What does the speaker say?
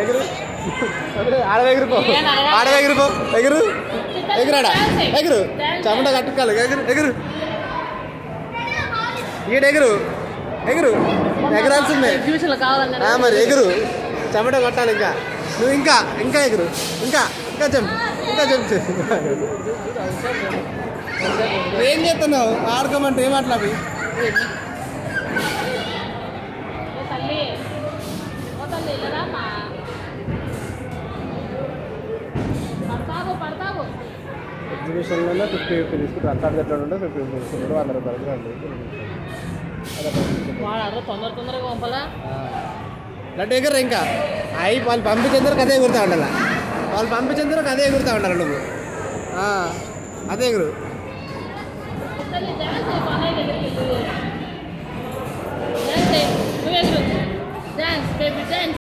ఎగురు ఆడ ఎగురుపో ఆడ ఎగురు ఎగురాడా ఎగురు చెమట కట్టుకోవాలి ఎగురు ఎగురు ఈడ ఎగురు ఎగురు ఎగరాల్సిందే ఆ, మరి ఎగురు చెమట కొట్టాలి ఇంకా నువ్వు ఇంకా ఇంకా ఎగురు ఇంకా ఇంకా చెంపు ఇంకా చెంపు ఏం చేస్తున్నావు? ఆడుకోమంటే ఏం అట్లా ఓ తల్లి ఇల్లరామా పడతావు పడతావు ఎగ్జిబిషన్లో ఫిఫ్టీ ఫిఫ్టీ తీసుకుంటారు అక్కడ ఎట్లా ఉంటే ఫిఫ్టీ ఫిఫ్టీ తీసుకుంటారు వంద రూపాయలు అర్థం తొందర తొందరగా పంపలా? లడ్డు ఎగురు ఇంకా? అయి వాళ్ళు పంపించేందుకు అదే ఎగురుతా ఉండాల? వాళ్ళు పంపించేందుకు అదే ఎగురుతా ఉండాలి నువ్వు? ఆ, అదే ఎగురు.